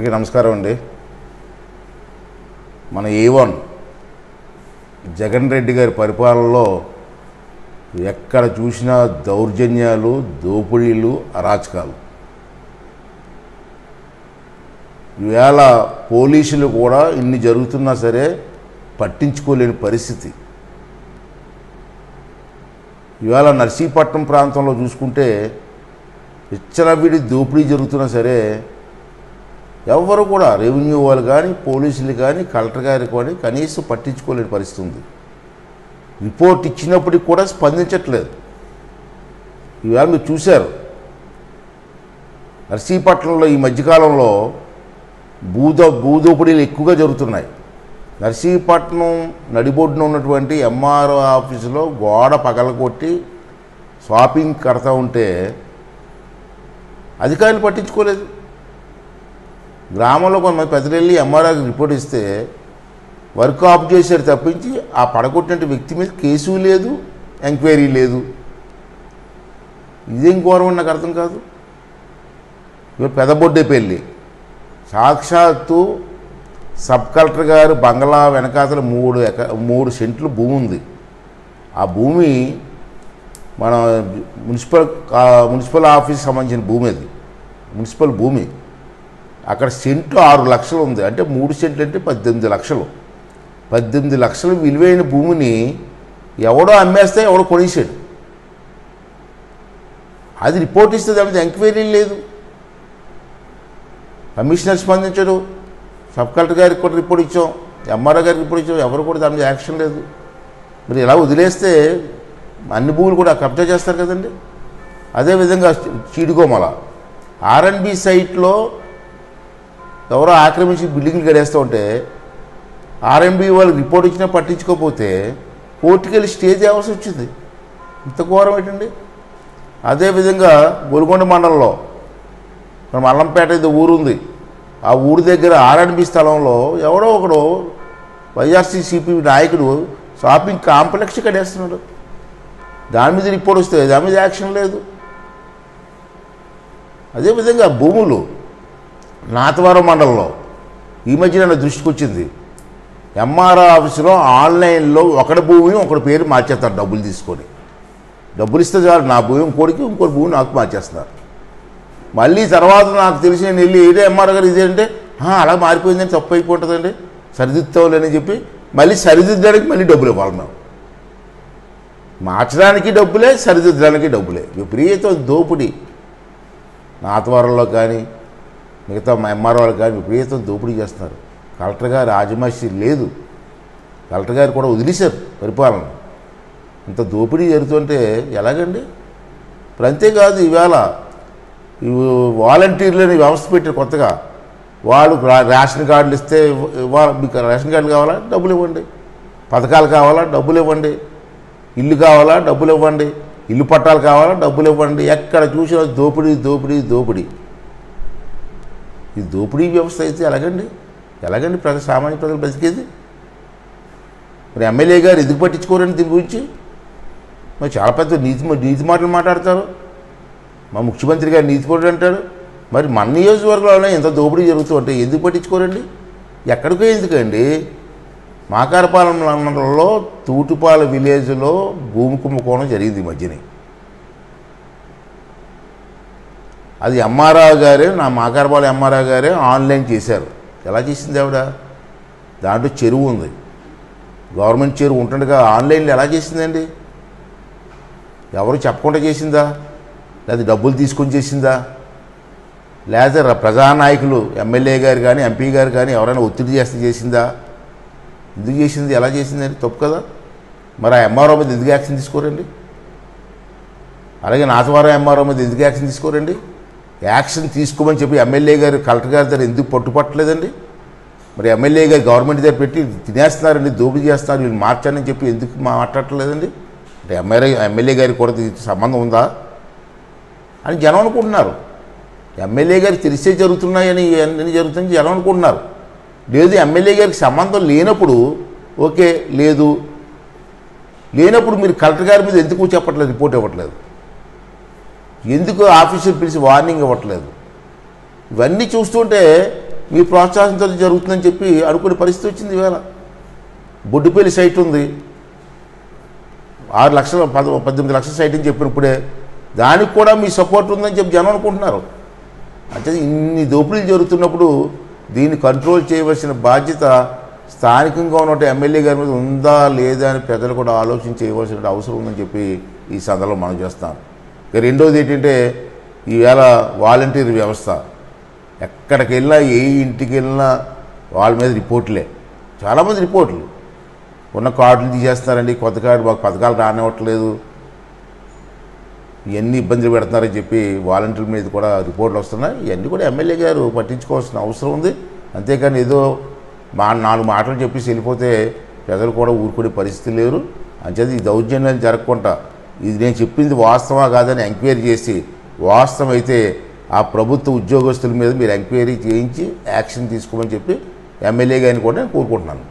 అందరికీ నమస్కారం అండి. మన ఏ వన్ జగన్ రెడ్డి గారి పరిపాలనలో ఎక్కడ చూసినా దౌర్జన్యాలు దోపిడీలు అరాచకాలు. ఈవేళ పోలీసులు కూడా ఇన్ని జరుగుతున్నా సరే పట్టించుకోలేని పరిస్థితి. ఇవాళ నర్సీపట్నం ప్రాంతంలో చూసుకుంటే విచ్చలవిడి దోపిడీ జరుగుతున్నా సరే ఎవరు కూడా రెవెన్యూ వాళ్ళు కానీ పోలీసులు కానీ కలెక్టర్ గారు కానీ కనీసం పట్టించుకోలేని పరిస్థితి ఉంది. రిపోర్ట్ ఇచ్చినప్పటికి కూడా స్పందించట్లేదు. ఇవాళ మీరు చూశారు. నర్సీపట్నంలో ఈ మధ్యకాలంలో భూద భూదోపిడీలు ఎక్కువగా జరుగుతున్నాయి. నర్సీపట్నం నడిబొడ్డున ఉన్నటువంటి ఎంఆర్ఓ ఆఫీసులో గోడ పగలగొట్టి షాపింగ్ కడతా ఉంటే అధికారులు పట్టించుకోలేదు. గ్రామంలో కొంతమంది పెద్దలు వెళ్ళి ఎంఆర్ఆర్కి రిపోర్ట్ ఇస్తే వర్క్ ఆఫ్ చేశారు తప్పించి ఆ పడగొట్టిన వ్యక్తి మీద కేసు లేదు ఎంక్వైరీ లేదు. ఇదేం ఘోరం నాకు అర్థం కాదు. ఇవాళ పెదబొడ్డే పెళ్ళి. సాక్షాత్తు సబ్ కలెక్టర్ గారు బంగ్లా వెనకాతల మూడు ఎక మూడు సెంట్లు భూమి ఉంది. ఆ భూమి మన మున్సిపల్ మున్సిపల్ ఆఫీస్ సంబంధించిన భూమి అది. మున్సిపల్ భూమి. అక్కడ సెంట్లో ఆరు లక్షలు ఉంది. అంటే మూడు సెంట్లు అంటే పద్దెనిమిది లక్షలు. పద్దెనిమిది లక్షలు విలువైన భూమిని ఎవడో అమ్మేస్తే ఎవడో కొనేసాడు. అది రిపోర్ట్ ఇస్తే దాని మీద ఎంక్వైరీ లేదు. కమిషనర్ స్పందించడు. సబ్ కలెక్టర్ గారికి కూడా రిపోర్ట్ ఇచ్చాం. ఎంఆర్ఓ గారికి రిపోర్ట్ ఇచ్చాం. ఎవరు కూడా దాని మీద యాక్షన్ లేదు. మరి ఇలా వదిలేస్తే అన్ని భూములు కూడా కబ్జా చేస్తారు కదండి. అదేవిధంగా చీడుకోమల ఆర్ఎన్బి సైట్లో ఎవరో ఆక్రమించి బిల్డింగ్లు గడేస్తూ ఉంటే ఆర్ఎంబీ వాళ్ళకి రిపోర్ట్ ఇచ్చినా పట్టించుకోకపోతే కోర్టుకి వెళ్ళి స్టే చేయవలసి వచ్చింది? ఇంత ఘోరం ఏంటండి? అదేవిధంగా గొలుగొండ మండలంలో మనం అల్లంపేట ఇది ఊరుంది ఆ ఊరి దగ్గర ఆర్ఎండ్బి స్థలంలో ఎవడో ఒకడు వైఆర్సీసీపీ నాయకుడు షాపింగ్ కాంప్లెక్స్ కడేస్తున్నాడు. దాని మీద రిపోర్ట్ వస్తే దాని మీద యాక్షన్ లేదు. అదేవిధంగా భూములు నాతవరం మండలంలో ఈ మధ్య నా దృష్టికి వచ్చింది ఎంఆర్ఓ ఆఫీసులో ఆన్లైన్లో ఒకటి భూమి ఒకటి పేరు మార్చేస్తారు డబ్బులు తీసుకొని. డబ్బులు ఇస్తే చాలు నా భూమి ఇంకోటికి ఇంకోటి భూమి నాకు మార్చేస్తున్నారు. మళ్ళీ తర్వాత నాకు తెలిసి నేను వెళ్ళి ఏదో ఎంఆర్ఓ గారు ఇదే అంటే అలా మారిపోయిందని తప్పు అయిపోతుందండి సరిదిద్దాలని చెప్పి మళ్ళీ సరిదిద్దడానికి మళ్ళీ డబ్బులు ఇవ్వాలి మేము. మార్చడానికి డబ్బులే సరిదిద్దడానికి డబ్బులే. విపరీతం దోపిడీ. నాతవరంలో కానీ మిగతా మా ఎంఆర్ఓలు కానీ విపరీతం దోపిడీ చేస్తున్నారు కలెక్టర్ గారు ఆజమాషి లేదు. కలెక్టర్ గారు కూడా వదిలేశారు పరిపాలన. ఇంత దోపిడీ జరుగుతుంటే ఎలాగండి? ఇప్పుడు అంతేకాదు ఈవేళ ఈ వాలంటీర్లు అనే వ్యవస్థ పెట్టారు కొత్తగా వాళ్ళు రేషన్ కార్డులు ఇస్తే మీకు రేషన్ కార్డులు కావాలా? డబ్బులు ఇవ్వండి. పథకాలు కావాలా? డబ్బులు ఇవ్వండి. ఇల్లు కావాలా? డబ్బులు ఇవ్వండి. ఇల్లు పట్టాలు కావాలా? డబ్బులు ఇవ్వండి. ఎక్కడ చూసినా దోపిడీ దోపిడీ దోపిడీ. ఈ దోపిడీ వ్యవస్థ అయితే ఎలాగండి? ఎలాగండి ప్రజ సామాన్య ప్రజలు బతికేది? మరి ఎమ్మెల్యే గారు ఎందుకు పట్టించుకోరండి దీని గురించి? మరి చాలా పెద్ద నీతి నీతి మాటలు మాట్లాడతారు. మా ముఖ్యమంత్రి గారు నీతిపరుడు అంటారు మరి మన నియోజకవర్గంలోనే ఇంత దోపిడీ జరుగుతూ ఉంటే ఎందుకు పట్టించుకోరండి? ఎక్కడికో ఎందుకండి? మాకారపాలెం మండలంలో తూటుపాల విలేజ్లో భూమి కుంభకోణం జరిగింది ఈ మధ్యనే. అది ఎంఆర్ఆర్ గారే నా మాకారపాల ఎంఆర్ఆర్ గారే ఆన్లైన్ చేశారు. ఎలా చేసింది ఆవిడ? దాంట్లో చెరువు ఉంది. గవర్నమెంట్ చెరువు ఉంటుండగా ఆన్లైన్లో ఎలా చేసిందండి? ఎవరు చెప్పకుండా చేసిందా? లేదా డబ్బులు తీసుకొని చేసిందా? లేదా ప్రజానాయకులు ఎమ్మెల్యే గారు కానీ ఎంపీ గారు కానీ ఎవరైనా ఒత్తిడి చేస్తే చేసిందా? ఎందుకు చేసింది? ఎలా చేసిందని తప్పు కదా. మరి ఆ ఎంఆర్ఓ మీద ఎందుకు యాక్షన్ తీసుకోరండి? అలాగే నాతవారం ఎంఆర్ఓ మీద ఎందుకు యాక్షన్ తీసుకోరండి? యాక్షన్ తీసుకోమని చెప్పి ఎమ్మెల్యే గారు కలెక్టర్ గారి దగ్గర ఎందుకు పట్టుపట్టలేదండి? మరి ఎమ్మెల్యే గారు గవర్నమెంట్ దగ్గర పెట్టి తినేస్తున్నారండి దోపిడీ చేస్తున్నారు వీళ్ళు మార్చానని చెప్పి ఎందుకు మాట్లాడట్లేదండి? అంటే ఎమ్మెల్యే ఎమ్మెల్యే గారికి కూడా సంబంధం ఉందా? అని జనం అనుకుంటున్నారు. ఎమ్మెల్యే గారికి తెలిసే జరుగుతున్నాయని అన్ని జరుగుతుంది జనం అనుకుంటున్నారు. లేదు ఎమ్మెల్యే గారికి సంబంధం లేనప్పుడు ఓకే లేదు. లేనప్పుడు మీరు కలెక్టర్ గారి మీద ఎందుకు చెప్పట్లేదు రిపోర్ట్ ఇవ్వట్లేదు? ఎందుకు ఆఫీసర్ పిలిచి వార్నింగ్ ఇవ్వట్లేదు? ఇవన్నీ చూస్తుంటే మీ ప్రోత్సాహంతో జరుగుతుందని చెప్పి అనుకునే పరిస్థితి వచ్చింది ఇవాళ. బొడ్డుపల్లి సైట్ ఉంది. ఆరు లక్షల పద పద్దెనిమిది లక్షల సైట్ అని చెప్పినప్పుడే దానికి కూడా మీ సపోర్ట్ ఉందని చెప్పి జనం అనుకుంటున్నారు. అంటే ఇన్ని దోపిడీలు జరుగుతున్నప్పుడు దీన్ని కంట్రోల్ చేయవలసిన బాధ్యత స్థానికంగా ఉన్న ఎమ్మెల్యే గారి మీద ఉందా లేదా అని ప్రజలు కూడా ఆలోచన చేయవలసిన అవసరం ఉందని చెప్పి ఈ సందర్భంలో మనం చేస్తాం. ఇక రెండోది ఏంటంటే ఈవేళ వాలంటీర్ వ్యవస్థ. ఎక్కడికి వెళ్ళినా ఏ ఇంటికి వెళ్ళినా వాళ్ళ మీద రిపోర్ట్లే. చాలామంది రిపోర్ట్లు. ఉన్న కార్డులు తీసేస్తున్నారండి కొత్త కార్డు మాకు పథకాలు రానివ్వట్లేదు. ఇవన్నీ ఇబ్బందులు పెడుతున్నారని చెప్పి వాలంటీర్ మీద కూడా రిపోర్ట్లు వస్తున్నాయి. ఇవన్నీ కూడా ఎమ్మెల్యే గారు పట్టించుకోవాల్సిన అవసరం ఉంది. అంతేకాని ఏదో మా నాలుగు మాటలు చెప్పేసి వెళ్ళిపోతే ప్రజలు కూడా ఊరుకునే పరిస్థితి లేరు. అంచేది ఈ దౌర్జన్యాలు జరగకుండా ఇది నేను చెప్పింది వాస్తవా కాదని ఎంక్వైరీ చేసి వాస్తవం అయితే ఆ ప్రభుత్వ ఉద్యోగస్తుల మీద మీరు ఎంక్వైరీ చేయించి యాక్షన్ తీసుకోమని చెప్పి ఎమ్మెల్యే గారిని కూడా నేను కోరుకుంటున్నాను.